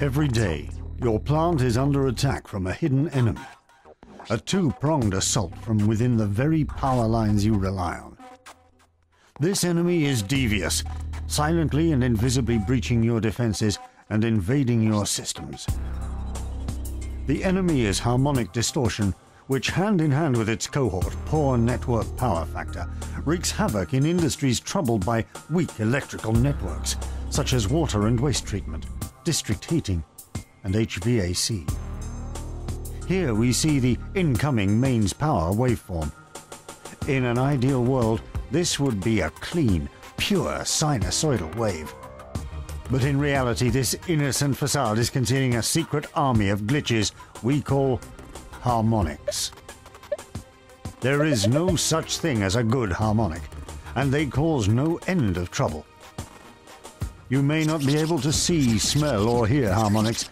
Every day, your plant is under attack from a hidden enemy. A two-pronged assault from within the very power lines you rely on. This enemy is devious, silently and invisibly breaching your defenses and invading your systems. The enemy is harmonic distortion, which hand in hand with its cohort, poor network power factor, wreaks havoc in industries troubled by weak electrical networks, such as water and waste treatment, district heating, and HVAC. Here we see the incoming mains power waveform. In an ideal world, this would be a clean, pure sinusoidal wave. But in reality, this innocent facade is containing a secret army of glitches we call harmonics. There is no such thing as a good harmonic, and they cause no end of trouble. You may not be able to see, smell, or hear harmonics,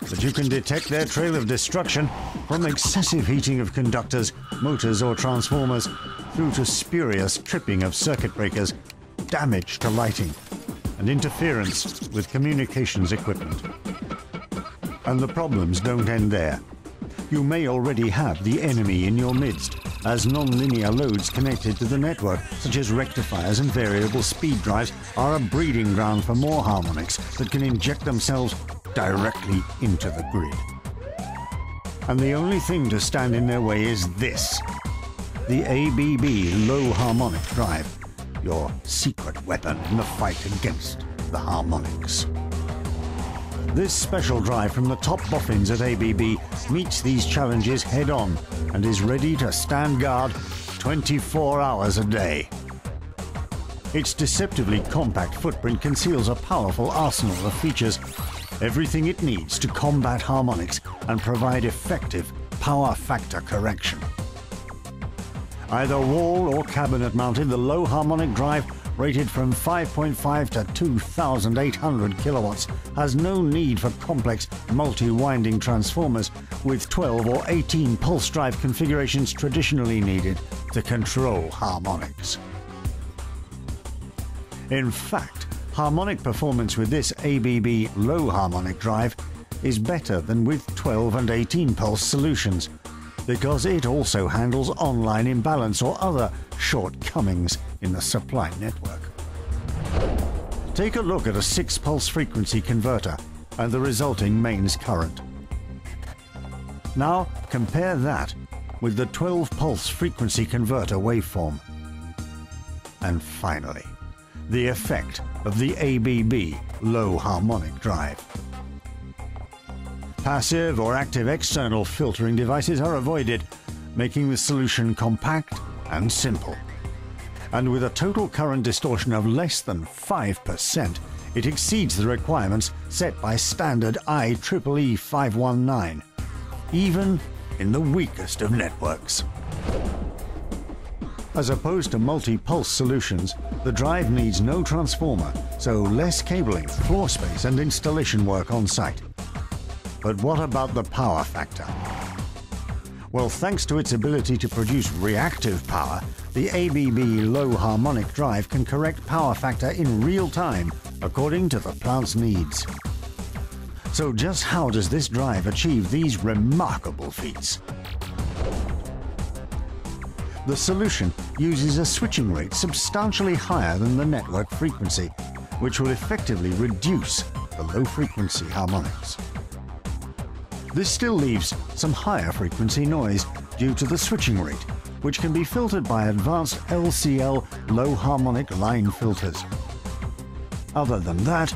but you can detect their trail of destruction from excessive heating of conductors, motors, or transformers through to spurious tripping of circuit breakers, damage to lighting, and interference with communications equipment. And the problems don't end there. You may already have the enemy in your midst, as non-linear loads connected to the network, such as rectifiers and variable speed drives, are a breeding ground for more harmonics that can inject themselves directly into the grid. And the only thing to stand in their way is this the ABB Low Harmonic Drive, your secret weapon in the fight against the harmonics. This special drive from the top boffins at ABB meets these challenges head on and is ready to stand guard 24 hours a day. Its deceptively compact footprint conceals a powerful arsenal of features, everything it needs to combat harmonics and provide effective power factor correction. Either wall or cabinet mounted, the low harmonic drive rated from 5.5 to 2,800 kilowatts, has no need for complex multi-winding transformers with 12 or 18 pulse drive configurations traditionally needed to control harmonics. In fact, harmonic performance with this ABB low harmonic drive is better than with 12 and 18 pulse solutions because it also handles online imbalance or other shortcomings in the supply network. Take a look at a 6 pulse frequency converter and the resulting mains current. Now compare that with the 12 pulse frequency converter waveform. And finally, the effect of the ABB low harmonic drive. Passive or active external filtering devices are avoided, making the solution compact and simple. And with a total current distortion of less than 5%, it exceeds the requirements set by standard IEEE 519, even in the weakest of networks. As opposed to multi-pulse solutions, the drive needs no transformer, so less cabling, floor space and installation work on site. But what about the power factor? Well, thanks to its ability to produce reactive power, the ABB low harmonic drive can correct power factor in real time according to the plant's needs. So just how does this drive achieve these remarkable feats? The solution uses a switching rate substantially higher than the network frequency, which will effectively reduce the low frequency harmonics. This still leaves some higher frequency noise due to the switching rate, which can be filtered by advanced LCL low harmonic line filters. Other than that,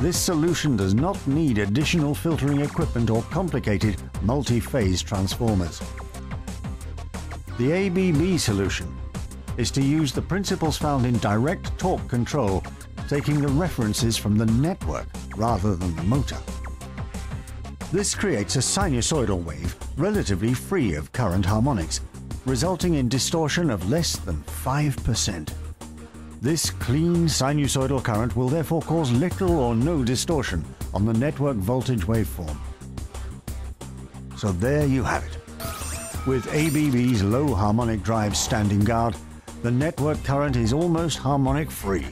this solution does not need additional filtering equipment or complicated multi-phase transformers. The ABB solution is to use the principles found in direct torque control, taking the references from the network rather than the motor. This creates a sinusoidal wave relatively free of current harmonics, resulting in distortion of less than 5%. This clean sinusoidal current will therefore cause little or no distortion on the network voltage waveform. So there you have it. With ABB's low harmonic drive standing guard, the network current is almost harmonic free,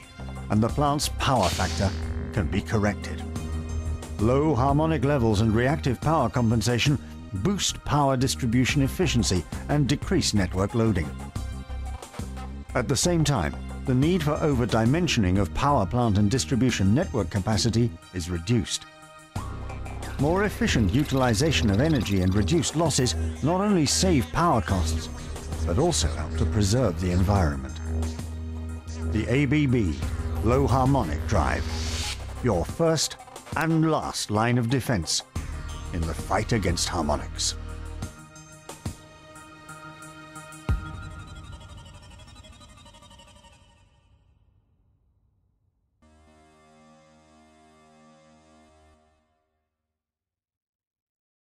and the plant's power factor can be corrected. Low harmonic levels and reactive power compensation boost power distribution efficiency and decrease network loading. At the same time, the need for over-dimensioning of power plant and distribution network capacity is reduced. More efficient utilization of energy and reduced losses not only save power costs, but also help to preserve the environment. The ABB Low Harmonic Drive, your first and last line of defense in the fight against harmonics.